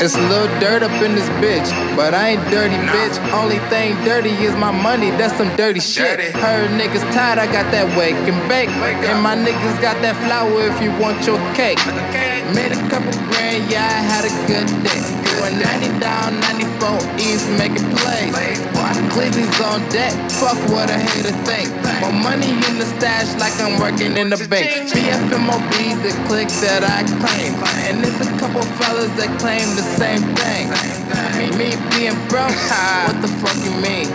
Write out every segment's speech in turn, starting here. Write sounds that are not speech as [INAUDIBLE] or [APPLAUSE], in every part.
It's a little dirt up in this bitch, but I ain't dirty, bitch. Only thing dirty is my money, that's some dirty shit. Heard niggas tired, I got that wake and bake. And my niggas got that flour if you want your cake. Made a couple grand, yeah, I had a good day. Going 90 down, 94 east, making plays. Glizzy's on deck, fuck what a hater think. More money in the stash like I'm working in the bank. BFMOB, the click that I claim. That claim the same thing. Me, me being broke, [LAUGHS] what the fuck you mean?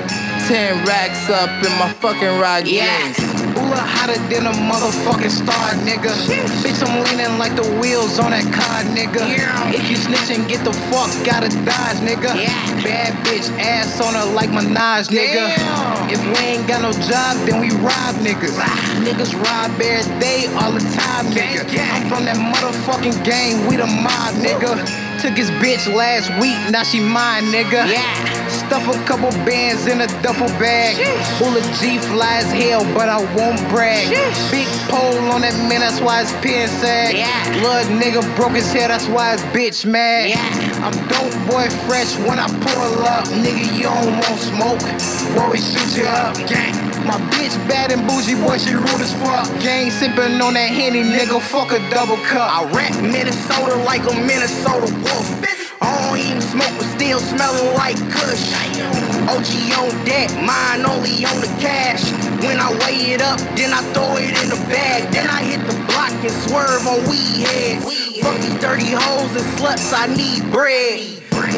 Ten racks up in my fucking rock jeans. Oola hotter than a motherfucking star, nigga. Bitch, I'm leaning like the wheels on that car, nigga. Yeah. If you snitching, get the fuck of Dodge, nigga. Yeah. Bad bitch, ass on her like Minaj, nigga. If we ain't got no job, then we rob niggas. Niggas rob every day, all the time, nigga. I'm from that motherfucking gang, we the mob, nigga. Took his bitch last week, now she mine, nigga. Yeah. Stuff a couple bands in a duffel bag. Full of G fly as hell, but I won't brag. Big pole on that man, that's why his pen sag. Little nigga broke his head, that's why his bitch mad. Yeah. I'm dope boy fresh when I pull up. Nigga, you don't want smoke. Boy, we shoot you up. Gang. My bitch bad and bougie, boy, she rude as fuck. Gang sippin' on that Henny, nigga, fuck a double cup. I rap Minnesota like a Minnesota wolf. I don't even smoke, but still smelling like Kush. OG on deck, mine only on the cash. When I weigh it up, then I throw it in the bag. Then I hit the block and swerve on weed heads. Fuck these dirty hoes and sluts, I need bread.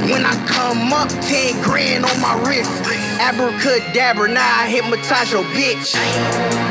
When I come up, 10 grand on my wrist. Abracadabra, now I hypnotize your bitch.